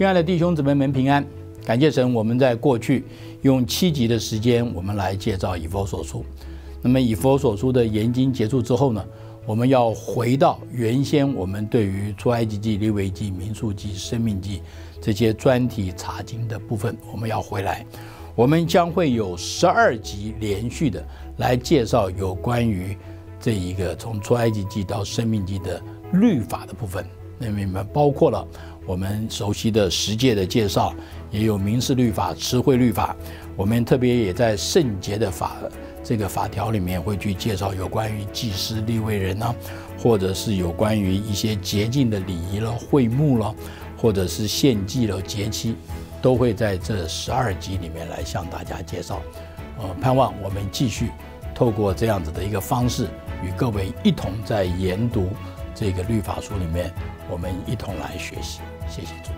亲爱的弟兄姊妹们平安，感谢神，我们在过去用七集的时间，我们来介绍以佛所书。那么以佛所书的研经结束之后呢，我们要回到原先我们对于出埃及记、利未记、民数记、生命记这些专题查经的部分，我们要回来。我们将会有十二集连续的来介绍有关于这一个从出埃及记到生命记的律法的部分，那么包括了。我们熟悉的十诫的介绍，也有民事律法、词汇律法。我们特别也在圣洁的法这个法条里面会去介绍有关于祭司、立位人呢，或者是有关于一些洁净的礼仪了、会幕了，或者是献祭了、节期，都会在这十二集里面来向大家介绍。呃，盼望我们继续透过这样子的一个方式，与各位一同在研读这个律法书里面，我们一同来学习。谢谢主。